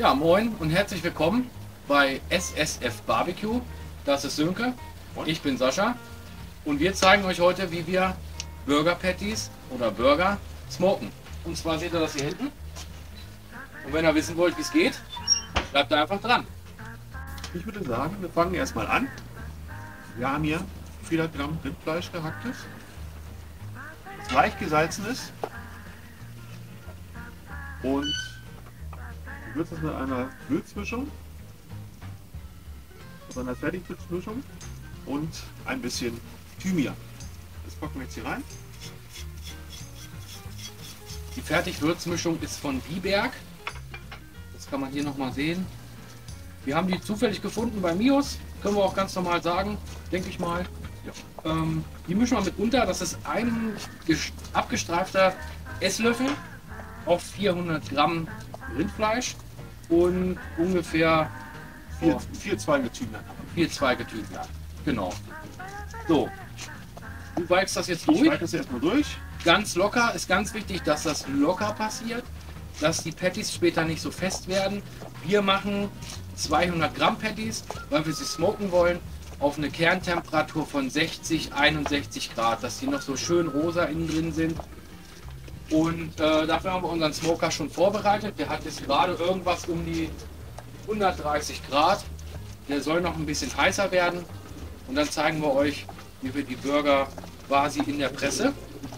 Ja, moin und herzlich willkommen bei SSF Barbecue. Das ist Sönke, ich bin Sascha und wir zeigen euch heute, wie wir Burger Patties oder Burger smoken. Und zwar seht ihr das hier hinten. Und wenn ihr wissen wollt, wie es geht, bleibt da einfach dran. Ich würde sagen, wir fangen erstmal an. Wir haben hier 400 Gramm Rindfleisch gehacktes, das leicht gesalzen ist und ich würze es mit einer Würzmischung, mit einer Fertigwürzmischung und ein bisschen Thymian. Das packen wir jetzt hier rein. Die Fertigwürzmischung ist von Wieberg. Das kann man hier nochmal sehen. Wir haben die zufällig gefunden bei Mios. Können wir auch ganz normal sagen, denke ich mal. Ja. Ähm, die mischen wir mit unter. Das ist ein abgestreifter Esslöffel auf 400 Gramm Rindfleisch und ungefähr vier, oh, vier Zweige Thymian. Vier Zweige Thymian. Genau. So. Du weichst das jetzt durch. Ich das erstmal durch. Ganz locker. Ist ganz wichtig, dass das locker passiert. Dass die Patties später nicht so fest werden. Wir machen 200 Gramm Patties, weil wir sie smoken wollen, auf eine Kerntemperatur von 60, 61 Grad, dass die noch so schön rosa innen drin sind. Und äh, dafür haben wir unseren Smoker schon vorbereitet. Der hat jetzt gerade irgendwas um die 130 Grad. Der soll noch ein bisschen heißer werden. Und dann zeigen wir euch, wie wir die Burger quasi in der Presse.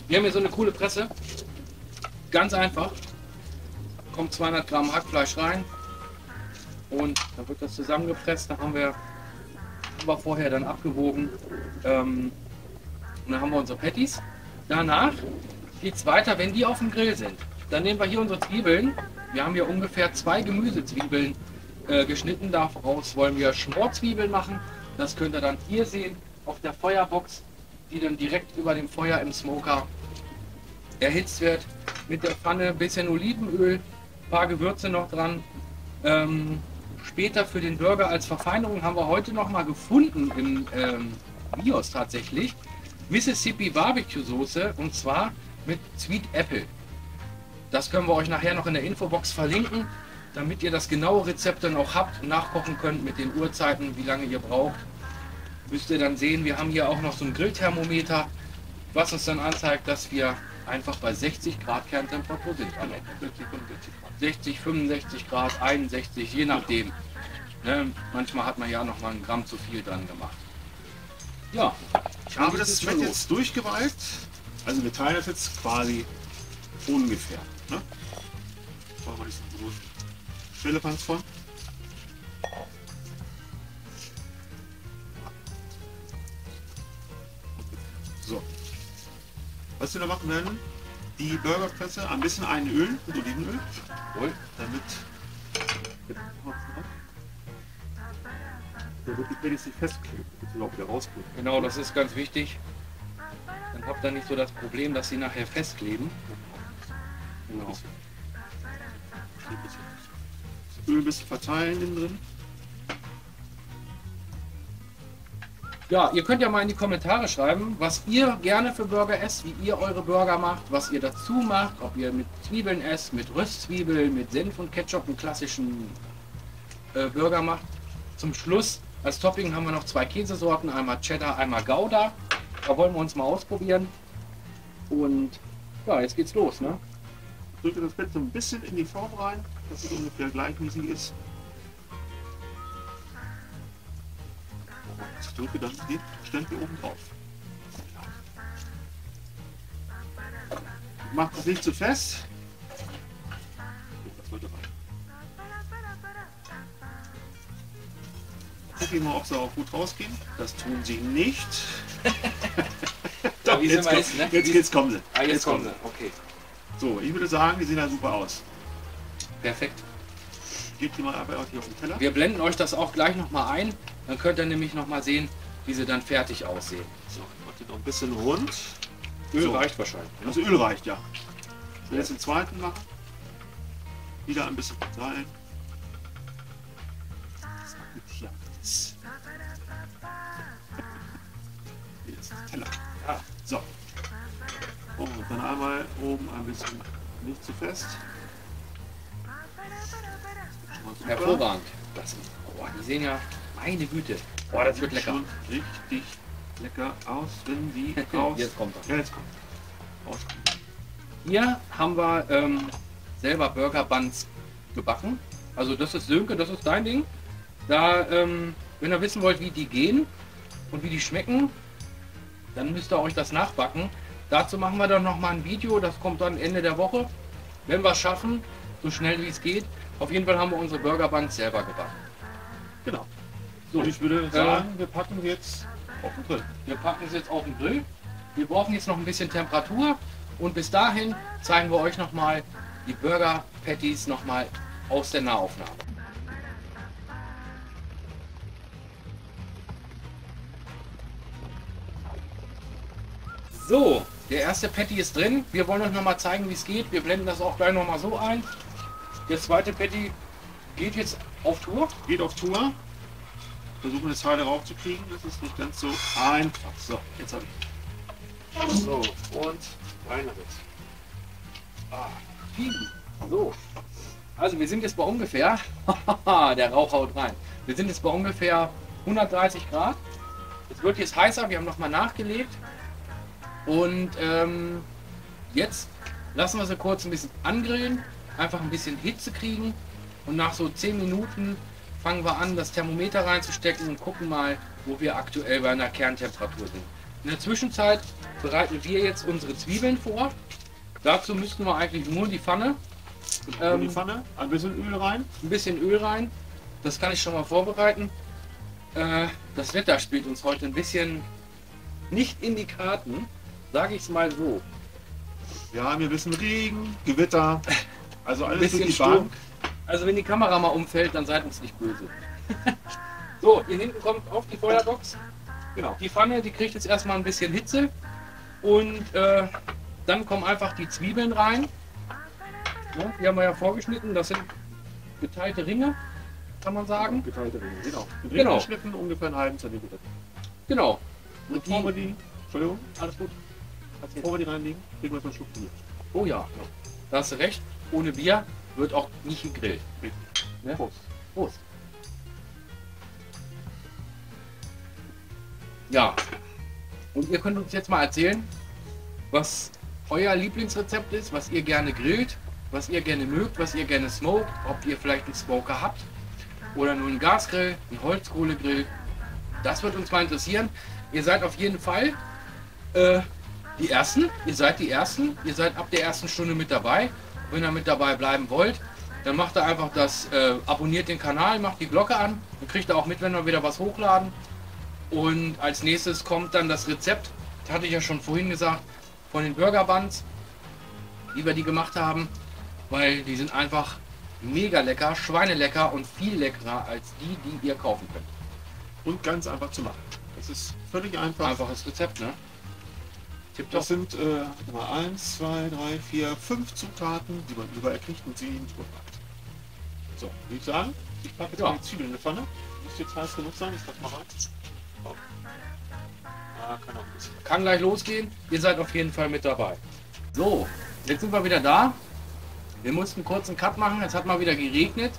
Wir haben hier so eine coole Presse. Ganz einfach. Kommt 200 Gramm Hackfleisch rein, und dann wird das zusammengepresst. Da haben wir, haben wir vorher dann abgewogen. Ähm, und dann haben wir unsere Patties. Danach geht es weiter, wenn die auf dem Grill sind. Dann nehmen wir hier unsere Zwiebeln. Wir haben hier ungefähr zwei Gemüsezwiebeln äh, geschnitten. Daraus wollen wir Schmorzwiebeln machen. Das könnt ihr dann hier sehen auf der Feuerbox, die dann direkt über dem Feuer im Smoker erhitzt wird. Mit der Pfanne ein bisschen Olivenöl, ein paar Gewürze noch dran. Ähm, später für den Burger als Verfeinerung haben wir heute noch mal gefunden im ähm, Bios tatsächlich. Mississippi Barbecue Soße und zwar mit Sweet Apple. Das können wir euch nachher noch in der Infobox verlinken, damit ihr das genaue Rezept dann auch habt und nachkochen könnt mit den Uhrzeiten, wie lange ihr braucht. Müsst ihr dann sehen, wir haben hier auch noch so ein Grillthermometer, was uns dann anzeigt, dass wir einfach bei 60 Grad Kerntemperatur sind. 60, 65 Grad, 61, je nachdem. Ne, manchmal hat man ja noch mal einen Gramm zu viel dran gemacht. Ja, ich habe das Fett jetzt durchgewalkt. Also wir teilen das jetzt quasi ungefähr. Ne? Machen wir diesen großen Schwellepanz von. So. Was wir da machen werden, die Burgerpresse ein bisschen einöl mit Olivenöl. Jawohl. Damit wird die Patties nicht festkleben, dass sie auch wieder rauskommen. Genau, das ist ganz wichtig. Dann habt ihr nicht so das Problem, dass sie nachher festkleben. Genau. Das Öl ein bisschen verteilen innen drin. Ja, ihr könnt ja mal in die Kommentare schreiben, was ihr gerne für Burger esst, wie ihr eure Burger macht, was ihr dazu macht, ob ihr mit Zwiebeln esst, mit Röstzwiebeln, mit Senf und Ketchup einen klassischen äh, Burger macht. Zum Schluss als Topping haben wir noch zwei Käsesorten, einmal Cheddar, einmal Gouda. Da wollen wir uns mal ausprobieren. Und ja, jetzt geht's los. Ne? Drücke das Bett so ein bisschen in die Form rein, dass es ungefähr gleichmäßig ist. Ich drücke dann den Stempel oben drauf. Macht es nicht zu fest. Das sollte rein. Gucken wir mal, ob sie auch gut rausgehen. Das tun sie nicht. Doch, jetzt, kommt, ist, ne? jetzt, jetzt kommen sie. Ah, jetzt, jetzt kommen sie. Okay. So, ich würde sagen, die sehen ja super aus. Perfekt. Gebt die mal aber auch hier auf den Teller. Wir blenden euch das auch gleich nochmal ein. Dann könnt ihr nämlich nochmal sehen, wie sie dann fertig aussehen. So, macht ihr noch ein bisschen rund. Öl so. reicht wahrscheinlich. Ne? Also Öl reicht, ja. Jetzt den zweiten machen. Wieder ein bisschen verteilen. Teller. Ja. So. Und dann einmal oben ein bisschen nicht zu fest. Hervorragend. Das, boah, die sehen ja, meine Güte. Boah, das wird lecker. Schon richtig lecker aus, wenn die raus. Jetzt kommt er. Ja, jetzt kommt. Hier haben wir ähm, selber Burger Buns gebacken. Also das ist Sönke, das ist dein Ding. Da, ähm, wenn ihr wissen wollt, wie die gehen und wie die schmecken, dann müsst ihr euch das nachbacken. Dazu machen wir dann noch mal ein Video, das kommt dann Ende der Woche. Wenn wir es schaffen, so schnell wie es geht. Auf jeden Fall haben wir unsere Burger Buns selber gebacken. Genau. So, ich würde sagen, wir packen jetzt auf den Grill. Wir packen es jetzt auf den Grill. Wir brauchen jetzt noch ein bisschen Temperatur und bis dahin zeigen wir euch noch mal die Burger Patties noch mal aus der Nahaufnahme. So, der erste Patty ist drin. Wir wollen euch noch mal zeigen, wie es geht. Wir blenden das auch gleich noch mal so ein. Der zweite Patty geht jetzt auf Tour. Geht auf Tour. Versuchen das Teil raufzukriegen. Das ist nicht ganz so einfach. So, jetzt habe ich. So, und rein damit. Schieben. So. Also wir sind jetzt bei ungefähr, der Rauch haut rein. Wir sind jetzt bei ungefähr 130 Grad. Es wird jetzt heißer, wir haben nochmal nachgelegt. Und ähm, jetzt lassen wir sie kurz ein bisschen angrillen, einfach ein bisschen Hitze kriegen. Und nach so 10 Minuten fangen wir an, das Thermometer reinzustecken und gucken mal, wo wir aktuell bei einer Kerntemperatur sind. In der Zwischenzeit bereiten wir jetzt unsere Zwiebeln vor. Dazu müssten wir eigentlich nur die Pfanne, in Ähm, die Pfanne, ein bisschen Öl rein. ein bisschen Öl rein. Das kann ich schon mal vorbereiten. Äh, das Wetter spielt uns heute ein bisschen nicht in die Karten, sage ich es mal so. Wir haben hier ein bisschen Regen, Gewitter. Also Ein alles bisschen die. Bank. Also wenn die Kamera mal umfällt, dann seid uns nicht böse. so, hier hinten kommt auf die Feuerbox. Genau. Die Pfanne, die kriegt jetzt erstmal ein bisschen Hitze. Und äh, dann kommen einfach die Zwiebeln rein. Ja, die haben wir ja vorgeschnitten. Das sind geteilte Ringe, kann man sagen. Geteilte Ringe, genau. Mit Genau. Geschnitten, ungefähr einen halben Zentimeter. Genau. Und bevor wir die, Entschuldigung, Alles gut. Bevor wir die reinlegen, kriegen wir jetzt mal Bier. Oh ja, da hast du recht. Ohne Bier wird auch nicht gegrillt. Ne? Prost. Prost. Ja. Und ihr könnt uns jetzt mal erzählen, was euer Lieblingsrezept ist, was ihr gerne grillt, was ihr gerne mögt, was ihr gerne smoked, ob ihr vielleicht einen Smoker habt oder nur einen Gasgrill, einen Holzkohlegrill. Das wird uns mal interessieren. Ihr seid auf jeden Fall äh, die Ersten. Ihr seid die Ersten. Ihr seid ab der ersten Stunde mit dabei. Wenn ihr mit dabei bleiben wollt, dann macht ihr einfach das, äh, abonniert den Kanal, macht die Glocke an. Dann kriegt ihr auch mit, wenn wir wieder was hochladen. Und als nächstes kommt dann das Rezept, das hatte ich ja schon vorhin gesagt, von den Burger Buns, wie wir die gemacht haben, weil die sind einfach mega lecker, schweinelecker und viel leckerer als die, die ihr kaufen könnt. Und ganz einfach zu machen. Das ist völlig einfach. Einfaches Rezept, ne? Tipptopp. Das sind äh, mal, eins, zwei, drei, vier, fünf Zutaten, die man überall kriegt und sie nicht bereitet. So, würde ich sagen, ich packe jetzt Ja. mal die Zwiebeln in die Pfanne. Muss jetzt heiß genug sein, ich pack mal rein. Oh. Ah, kann auch ein bisschen. Kann gleich losgehen. Ihr seid auf jeden Fall mit dabei. So, jetzt sind wir wieder da. Wir mussten kurz einen Cut machen. Es hat mal wieder geregnet.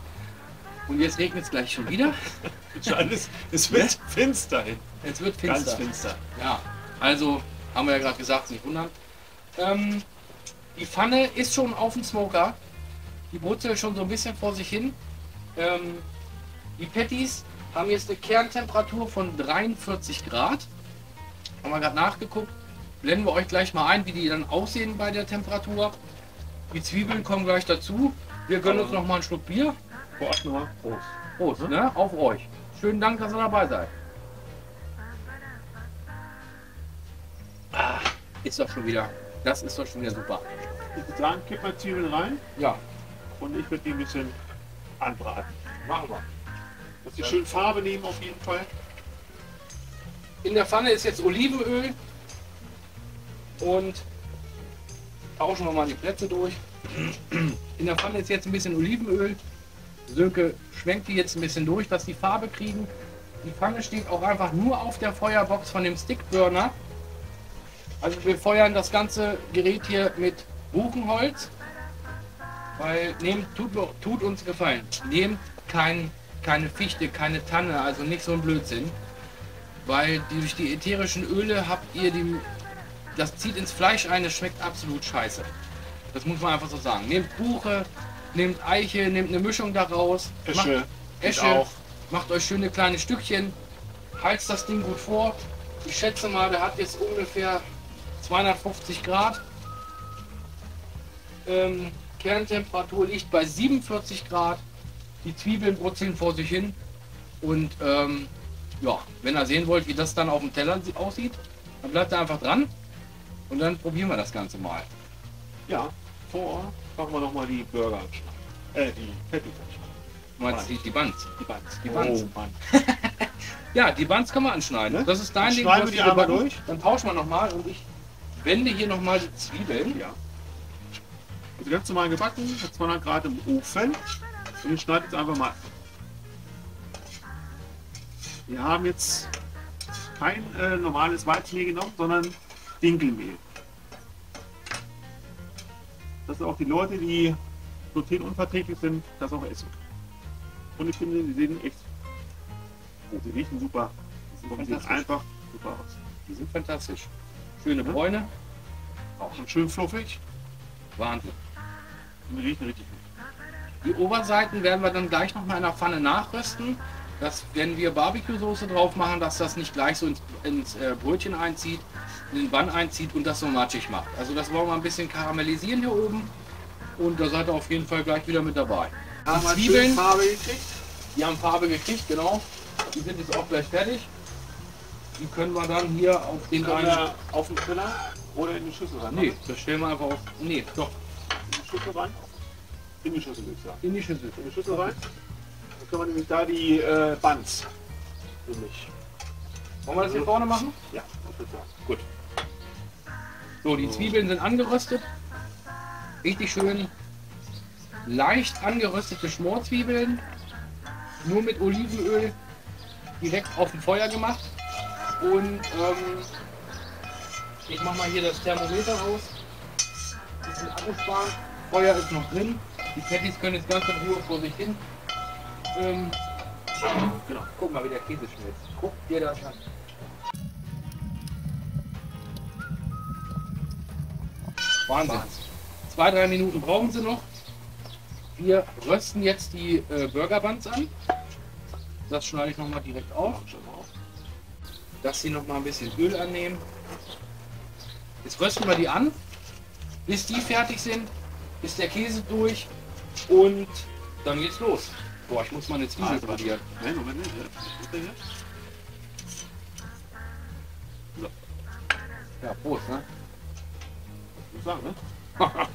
Und jetzt regnet es gleich schon wieder. Alles, es wird finster hin. Es wird Ganz finster. finster. Ja, also haben wir ja gerade gesagt, nicht wundern. Ähm, die Pfanne ist schon auf dem Smoker. Die brutzelt schon so ein bisschen vor sich hin. Ähm, die Patties haben jetzt eine Kerntemperatur von 43 Grad. Haben wir gerade nachgeguckt. Blenden wir euch gleich mal ein, wie die dann aussehen bei der Temperatur. Die Zwiebeln kommen gleich dazu. Wir gönnen uns noch mal einen Schluck Bier. Nochmal Prost. Prost, ne? Auf euch. Schönen Dank, dass ihr dabei seid. Ist doch schon wieder. Das ist doch schon wieder super. Ich würde sagen, kipp mal Zwiebeln rein Ja, und ich würde die ein bisschen anbraten. machen wir. Dass die schön Farbe nehmen auf jeden Fall. In der Pfanne ist jetzt Olivenöl. Und tauschen wir mal die Plätze durch. In der Pfanne ist jetzt ein bisschen Olivenöl. Sönke schwenkt die jetzt ein bisschen durch, dass die Farbe kriegen. Die Pfanne steht auch einfach nur auf der Feuerbox von dem Stickburner. Also wir feuern das ganze Gerät hier mit Buchenholz. Weil nehmt, tut, tut uns gefallen. Nehmt kein, keine Fichte, keine Tanne, also nicht so ein Blödsinn. Weil durch die ätherischen Öle habt ihr die. Das zieht ins Fleisch ein, es schmeckt absolut scheiße. Das muss man einfach so sagen. Nehmt Buche, nehmt Eiche, nehmt eine Mischung daraus. Esche. Macht, Esche. Macht euch schöne kleine Stückchen. Heizt das Ding gut vor. Ich schätze mal, der hat jetzt ungefähr 250 Grad. Ähm, Kerntemperatur liegt bei 47 Grad. Die Zwiebeln brutzeln vor sich hin. Und ähm, ja, wenn ihr sehen wollt, wie das dann auf dem Teller si- aussieht, dann bleibt ihr einfach dran. Und dann probieren wir das Ganze mal. Ja, vor machen wir nochmal die Burger. Äh, die Patties. Du meinst die, Buns. Die Buns. Die Buns. Oh. Ja, die Buns können wir anschneiden. Ne? Das ist dein Dann Ding. schneiden wir die einmal durch. Dann tauschen wir nochmal und ich wende hier nochmal die Zwiebeln. Ja. Also ganz normal gebacken, bei 200 Grad im Ofen. Und ich schneide jetzt einfach mal. Wir haben jetzt kein äh, normales Weizenmehl genommen, sondern Dinkelmehl. Dass auch die Leute, die glutenunverträglich sind, das auch essen. Und ich finde, die sehen echt gut. Die riechen super. Die sehen einfach super aus. Die sind fantastisch. Schöne Bräune. Auch schon schön fluffig Wahnsinn. die riechen richtig gut. Die Oberseiten werden wir dann gleich noch mal in der Pfanne nachrösten. Dass, wenn wir Barbecue-Soße drauf machen, dass das nicht gleich so ins, ins äh, Brötchen einzieht, in den Bann einzieht und das so matschig macht. Also das wollen wir ein bisschen karamellisieren hier oben. Und da seid ihr auf jeden Fall gleich wieder mit dabei. Die Zwiebeln, Farbe gekriegt. die haben Farbe gekriegt, genau. Die sind jetzt auch gleich fertig. Die können wir dann hier auf den Können einen... wir auf den Teller oder in die Schüssel rein? Nee, das stellen wir einfach auf... Nee, doch, In die Schüssel rein? In die Schüssel, ich sagen. in die Schüssel. In die Schüssel rein. Dann können wir nämlich da die äh, Buns. Nämlich. Wollen wir das hier vorne machen? Ja. Gut. So, die Zwiebeln sind angeröstet. Richtig schön leicht angeröstete Schmorzwiebeln. Nur mit Olivenöl direkt auf dem Feuer gemacht. Und ähm, ich mache mal hier das Thermometer aus. Bisschen ansparen. Feuer ist noch drin. Die Patties können jetzt ganz in Ruhe vor sich hin. Ähm, Genau. guck mal, wie der Käse schmilzt. Guck dir das an. Wahnsinn. Zwei, drei Minuten brauchen sie noch. Wir rösten jetzt die äh, Burger Buns an. Das schneide ich nochmal direkt auf. Dass sie noch mal ein bisschen Öl annehmen. Jetzt rösten wir die an, bis die fertig sind, ist der Käse durch und dann geht's los. Boah, ich muss mal eine Zwiebel Also, probieren. Nein, Moment, nicht. Hier. Ja, Prost, ne? Ich sagen, ne?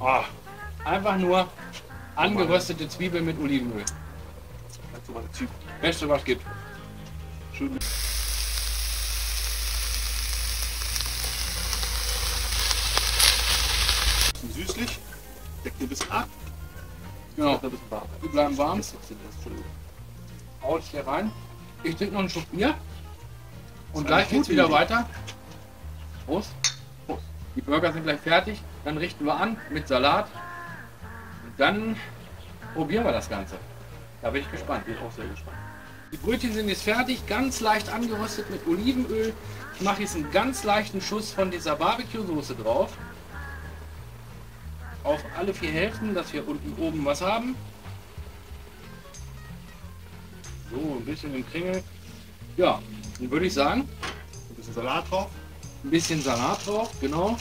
Ah, einfach nur angeröstete Zwiebeln mit Olivenöl. Zwiebel. Beste, was gibt. Schön. Bleiben warm. Haut hier rein. Ich trinke noch einen Schluck Bier. Und gleich geht's gute wieder weiter. Prost. Prost. Die Burger sind gleich fertig. Dann richten wir an mit Salat. Und dann probieren wir das Ganze. Da bin ich gespannt. Bin auch sehr gespannt. Die Brötchen sind jetzt fertig, ganz leicht angeröstet mit Olivenöl. Ich mache jetzt einen ganz leichten Schuss von dieser Barbecue-Soße drauf. Auf alle vier Hälften, dass wir unten oben was haben. So, ein bisschen im Kringel. Ja, dann würde ich sagen, Ein bisschen Salat drauf. ein bisschen Salat drauf, genau.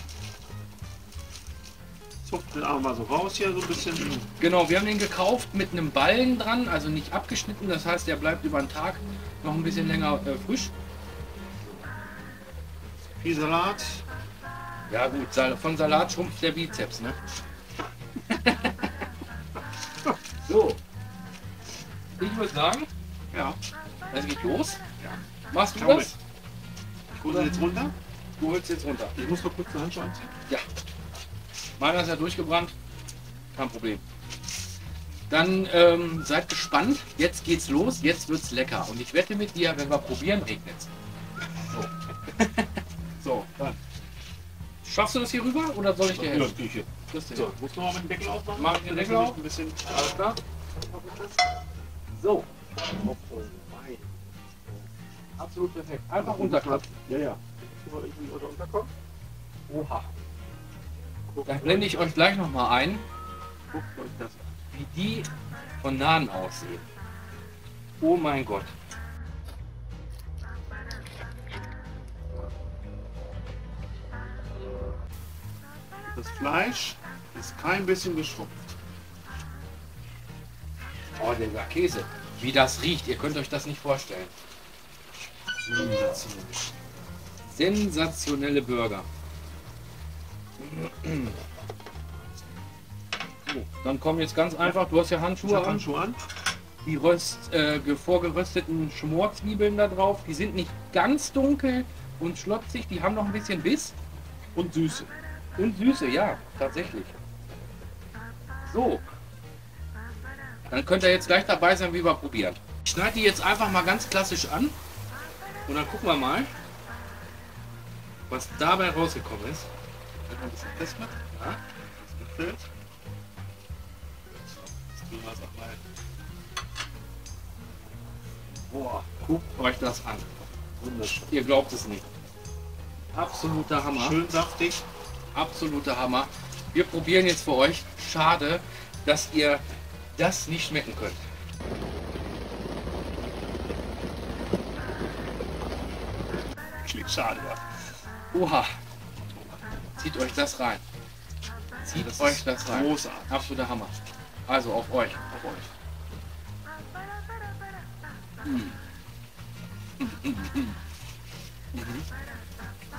Zupft den einfach mal so raus hier, so ein bisschen. Genau, wir haben den gekauft mit einem Ballen dran, also nicht abgeschnitten. Das heißt, der bleibt über den Tag noch ein bisschen länger äh, frisch. Viel Salat. Ja gut, von Salat schrumpft der Bizeps, ne? so. Ich würde sagen, Ja. es geht los. ja. Machst du Schau das? Ich hole jetzt runter. Du holst jetzt runter. Ich muss noch kurz eine Handschuhe anziehen. Ja. Meiner ist ja durchgebrannt. Kein Problem. Dann ähm, seid gespannt. Jetzt geht's los. Jetzt wird's lecker. Und ich wette mit dir, wenn wir probieren, regnet's. So, dann. Schaffst du das hier rüber oder soll ich dir Ja, helfen? Küche. Das ist So, muss noch mal mit dem Deckel aufmachen. Mach den Deckel auf? Ein bisschen. Alles klar? So. Absolut perfekt. Einfach runterklappen. Ja, ja. Oha. Dann blende ich euch gleich noch mal ein, Guckt euch das an. wie die von Nahen aussehen. Oh mein Gott. Das Fleisch ist kein bisschen geschrumpft. Oh, der Käse. Wie das riecht, ihr könnt euch das nicht vorstellen. Sensationell. Sensationelle Burger. So, dann kommen jetzt ganz einfach, du hast ja Handschuhe an, Handschuhe an. die röst, äh, ge- vorgerösteten Schmorzwiebeln da drauf. Die sind nicht ganz dunkel und schlotzig, die haben noch ein bisschen Biss. Und Süße. Und Süße, ja, tatsächlich. So. Dann könnt ihr jetzt gleich dabei sein, wie wir probieren. Ich schneide die jetzt einfach mal ganz klassisch an. Und dann gucken wir mal, was dabei rausgekommen ist. Wenn man das Test macht, Ja. das gefällt. Das tun wir es auch mal. Boah, guckt euch das an. Wunderschön. Ihr glaubt es nicht. Absoluter Hammer. Schön saftig. Absoluter Hammer. Wir probieren jetzt für euch. Schade, dass ihr das nicht schmecken könnt. Klingt schade, ja. Oha. Zieht euch das rein. Zieht Das euch das rein. großartig. Absoluter Hammer. Also auf euch. Auf euch.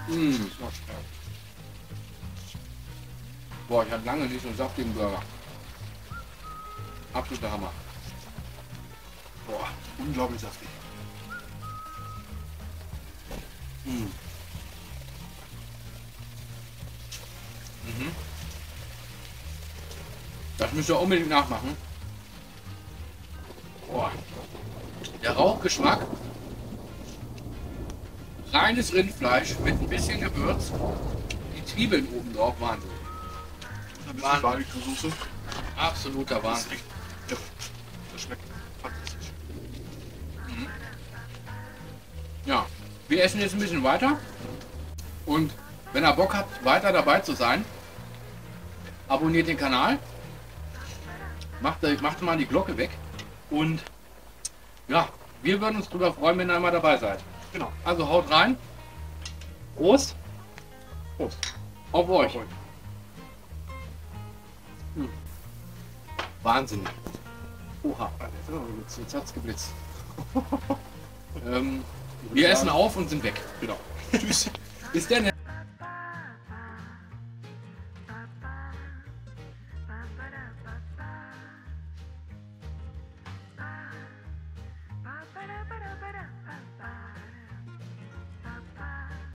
Mm. Boah, ich hatte lange nicht so einen saftigen Burger. Absoluter Hammer. Boah, unglaublich saftig. Das müsst ihr unbedingt nachmachen. Boah. Der Rauchgeschmack. Reines Rindfleisch mit ein bisschen Gewürz. Die Zwiebeln oben drauf, Wahnsinn. Ein bisschen Wahnsinn. Absoluter Wahnsinn. Wir essen jetzt ein bisschen weiter. Und wenn ihr Bock habt, weiter dabei zu sein, abonniert den Kanal. Macht, macht mal die Glocke weg. Und ja, wir würden uns darüber freuen, wenn ihr mal dabei seid. Genau. Also haut rein. Prost Prost. auf euch. Auf euch. Wahnsinn. Oha, jetzt, jetzt hat's geblitzt. ähm, wir essen auf und sind weg. Genau. Tschüss. Bis dann.